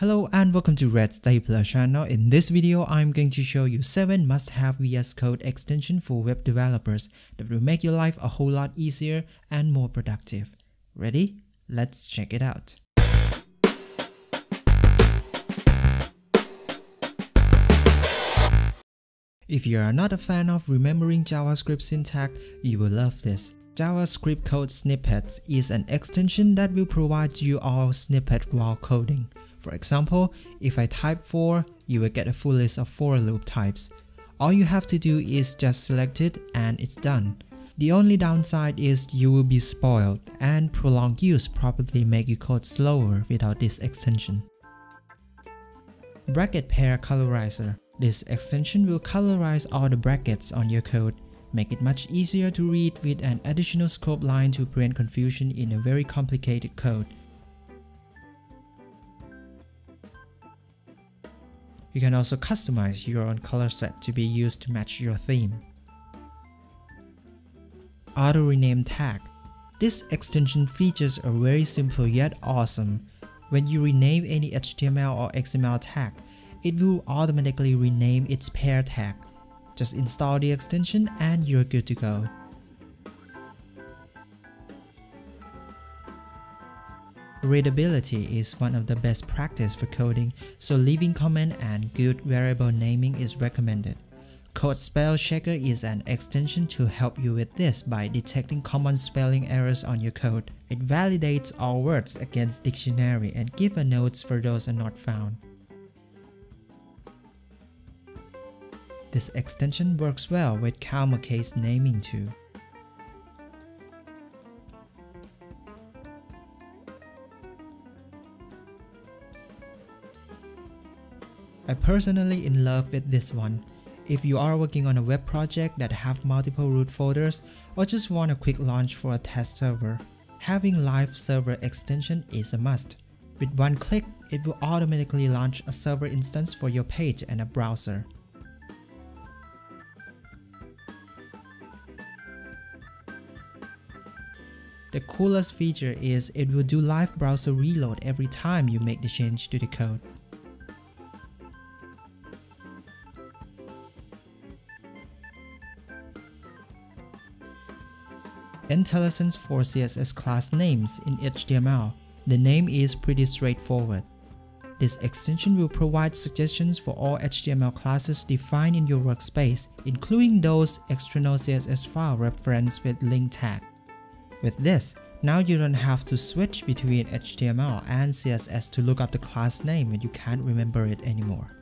Hello and welcome to Red Stapler channel. In this video, I'm going to show you 7 must-have VS Code extension for web developers that will make your life a whole lot easier and more productive. Ready? Let's check it out. If you are not a fan of remembering JavaScript syntax, you will love this. JavaScript Code Snippets is an extension that will provide you all snippet while coding. For example, if I type for, you will get a full list of for loop types. All you have to do is just select it and it's done. The only downside is you will be spoiled and prolonged use probably make your code slower without this extension. Bracket Pair Colorizer This extension will colorize all the brackets on your code, make it much easier to read with an additional scope line to prevent confusion in a very complicated code. You can also customize your own color set to be used to match your theme. Auto Rename Tag This extension features a very simple yet awesome. When you rename any HTML or XML tag, it will automatically rename its pair tag. Just install the extension and you're good to go. Readability is one of the best practice for coding, so leaving comment and good variable naming is recommended. Code Spell Checker is an extension to help you with this by detecting common spelling errors on your code. It validates all words against dictionary and give a notes for those are not found. This extension works well with camel case naming too. I personally in love with this one. If you are working on a web project that have multiple root folders or just want a quick launch for a test server, having live server extension is a must. With one click, it will automatically launch a server instance for your page and a browser. The coolest feature is it will do live browser reload every time you make the change to the code. IntelliSense for CSS class names in HTML. The name is pretty straightforward. This extension will provide suggestions for all HTML classes defined in your workspace, including those external CSS file referenced with link tag. With this, now you don't have to switch between HTML and CSS to look up the class name when you can't remember it anymore.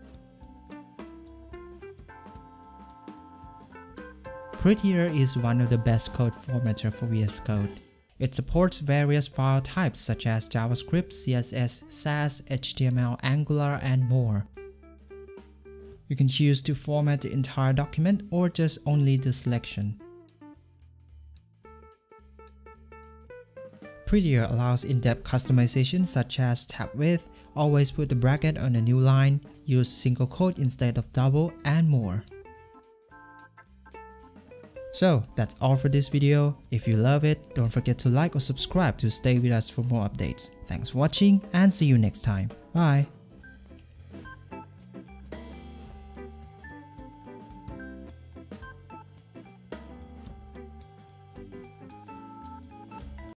Prettier is one of the best code formatter for VS Code. It supports various file types such as JavaScript, CSS, Sass, HTML, Angular, and more. You can choose to format the entire document or just only the selection. Prettier allows in-depth customization such as tab width, always put the bracket on a new line, use single quote instead of double, and more. So that's all for this video. If you love it, don't forget to like or subscribe to stay with us for more updates. Thanks for watching and see you next time. Bye!